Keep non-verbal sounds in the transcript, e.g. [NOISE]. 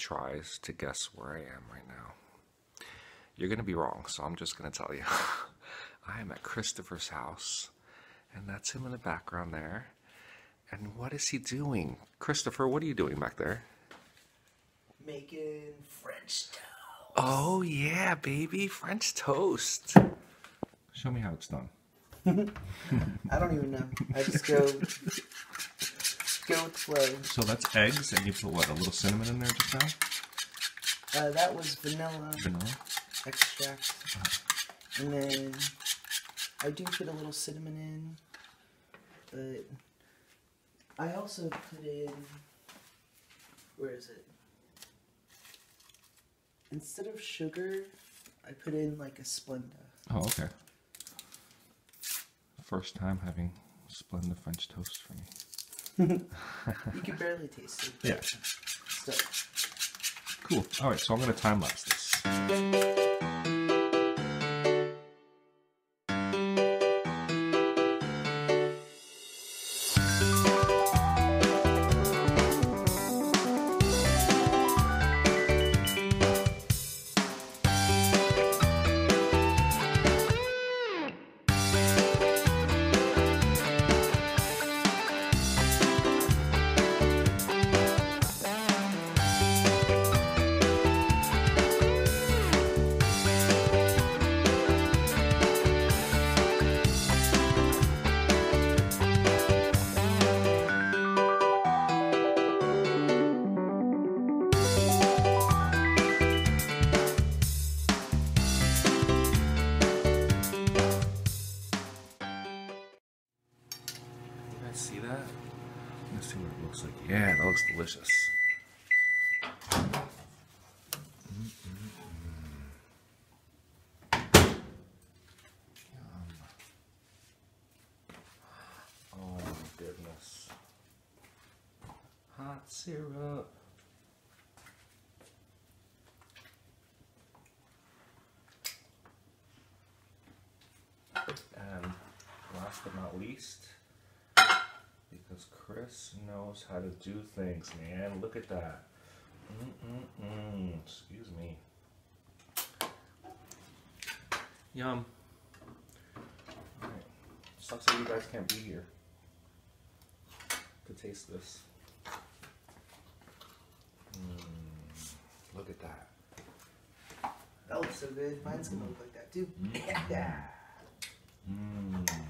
tries to guess where I am right now. You're going to be wrong, so I'm just going to tell you. [LAUGHS] I am at Kristofer's house, and that's him in the background there. And what is he doing? Kristofer, what are you doing back there? Making French toast. Oh, yeah, baby, French toast. Show me how it's done. [LAUGHS] I don't even know. I just go [LAUGHS] go with the. So that's eggs, and you put what, a little cinnamon in there just now? Uh, that was vanilla Vanilla? extract, and then I do put a little cinnamon in, but I also put in where is it? Instead of sugar, I put in like a Splenda. Oh, okay. First time having Splenda French toast for me. You can barely taste it. Yeah. Still. Cool. All right, so I'm going to time lapse this. Guys see that? Let's see what it looks like. Yeah, that looks delicious. Oh my goodness. Hot syrup. And last but not least, because Chris knows how to do things, man. Look at that. Mm-mm-mm. Excuse me. Yum. Alright. Sucks that you guys can't be here to taste this. Mm, look at that. That looks so good. Mine's gonna look like that too. yeah. [LAUGHS] Mmm. Yummy.